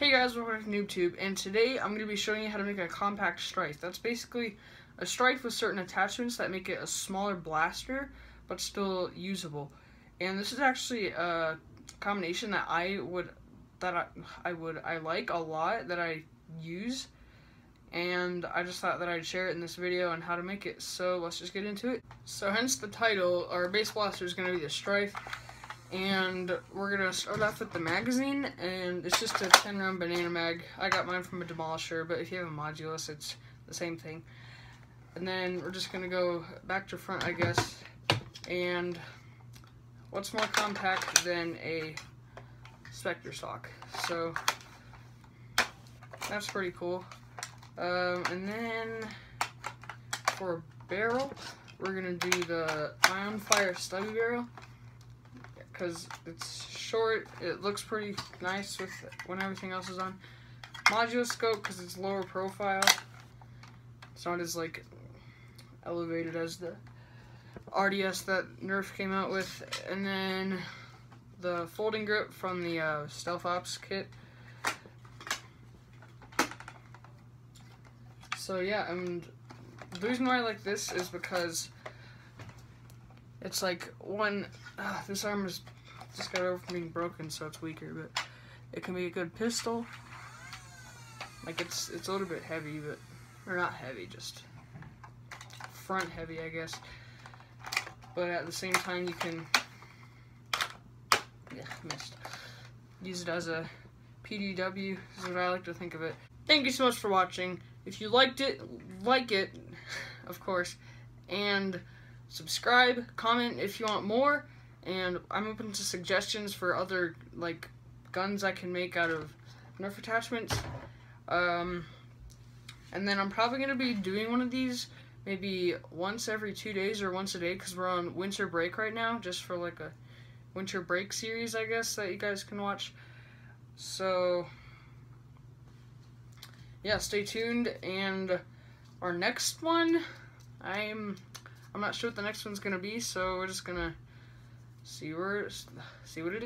Hey guys, welcome to NoobTube, and today I'm going to be showing you how to make a compact Stryfe. That's basically a Stryfe with certain attachments that make it a smaller blaster, but still usable. And this is actually a combination that I would, that I, I would, I like a lot, that I use. And I just thought that I'd share it in this video on how to make it, so let's just get into it. So hence the title, our base blaster is going to be the Stryfe and we're gonna start off with the magazine and it's just a 10 round banana mag. I got mine from a demolisher but if you have a modulus it's the same thing. And then we're just gonna go back to front I guess. And what's more compact than a Spectre stock so that's pretty cool. Um, and then for a barrel we're gonna do the Ion Fire stubby barrel because it's short. It looks pretty nice with when everything else is on. Modular scope because it's lower profile. It's not as like elevated as the RDS that Nerf came out with. And then the folding grip from the uh, Stealth Ops kit. So yeah, and the reason why I like this is because it's like one, uh, this arm is just got over from being broken, so it's weaker, but it can be a good pistol. Like it's it's a little bit heavy, but or not heavy, just front heavy, I guess. But at the same time, you can yeah missed use it as a PDW. Is what I like to think of it. Thank you so much for watching. If you liked it, like it, of course, and subscribe, comment if you want more, and I'm open to suggestions for other like guns I can make out of Nerf attachments. Um, and then I'm probably gonna be doing one of these maybe once every two days or once a day because we're on winter break right now, just for like a winter break series, I guess that you guys can watch. So yeah, stay tuned and our next one I'm I'm not sure what the next one's gonna be, so we're just gonna see where see what it is.